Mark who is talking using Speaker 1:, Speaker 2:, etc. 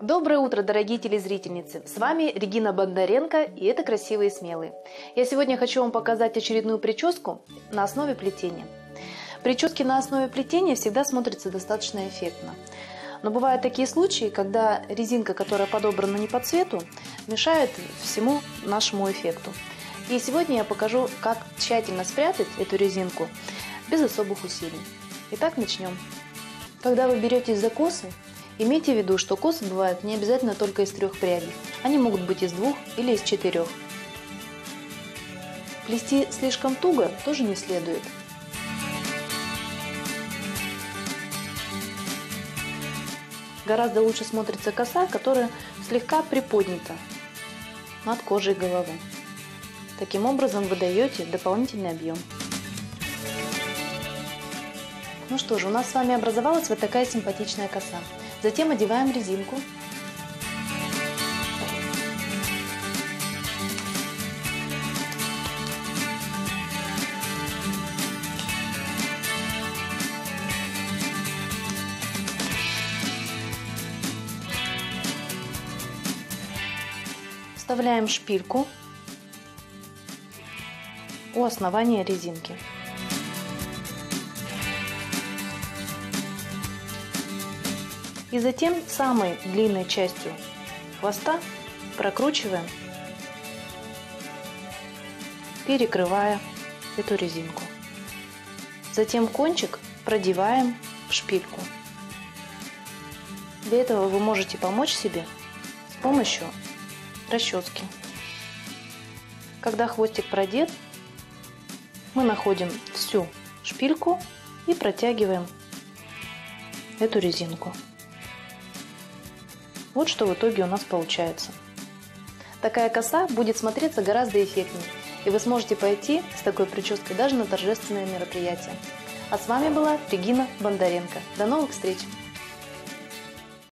Speaker 1: Доброе утро, дорогие телезрительницы! С вами Регина Бондаренко и это «Красивые и смелые». Я сегодня хочу вам показать очередную прическу на основе плетения. Прически на основе плетения всегда смотрятся достаточно эффектно. Но бывают такие случаи, когда резинка, которая подобрана не по цвету, мешает всему нашему эффекту. И сегодня я покажу, как тщательно спрятать эту резинку без особых усилий. Итак, начнем. Когда вы беретесь за косы, имейте в виду, что косы бывают не обязательно только из трех прядей. Они могут быть из двух или из четырех. Плести слишком туго тоже не следует. Гораздо лучше смотрится коса, которая слегка приподнята над кожей головы. Таким образом вы даете дополнительный объем. Ну что же, у нас с вами образовалась вот такая симпатичная коса. Затем одеваем резинку. Вставляем шпильку у основания резинки. И затем самой длинной частью хвоста прокручиваем, перекрывая эту резинку. Затем кончик продеваем в шпильку. Для этого вы можете помочь себе с помощью расчески. Когда хвостик продет, мы находим всю шпильку и протягиваем эту резинку. Вот что в итоге у нас получается. Такая коса будет смотреться гораздо эффектнее, и вы сможете пойти с такой прической даже на торжественные мероприятия. А с вами была Регина Бондаренко. До новых встреч!